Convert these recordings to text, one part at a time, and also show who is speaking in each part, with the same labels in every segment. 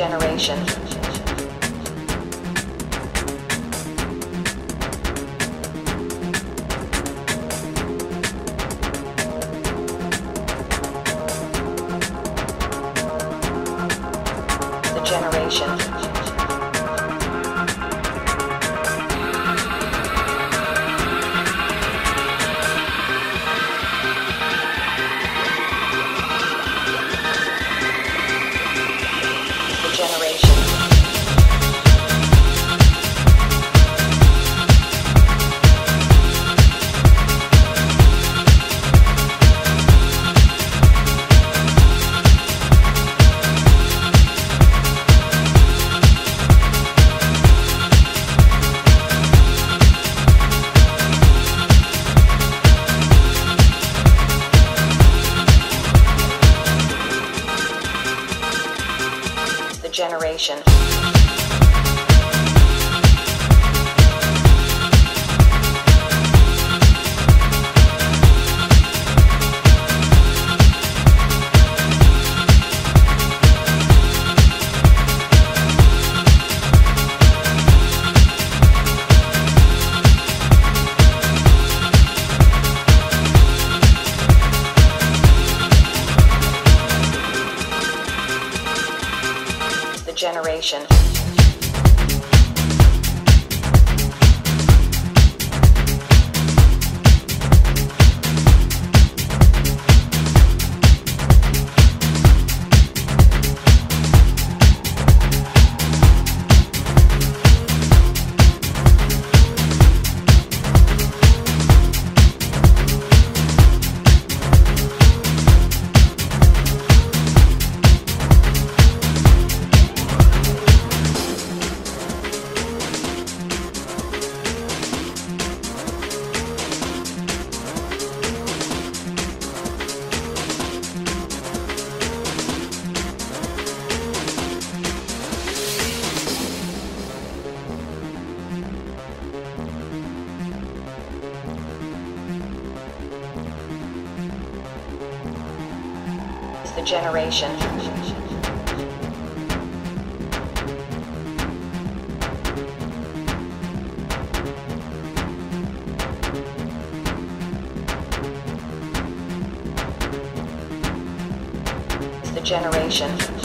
Speaker 1: generation. Generation. Generation. The generation. The generation.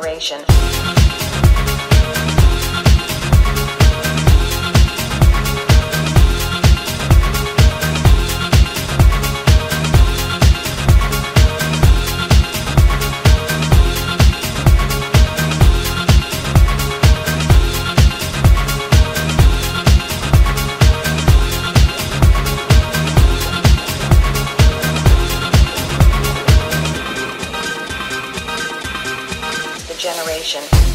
Speaker 1: Generation. Generation.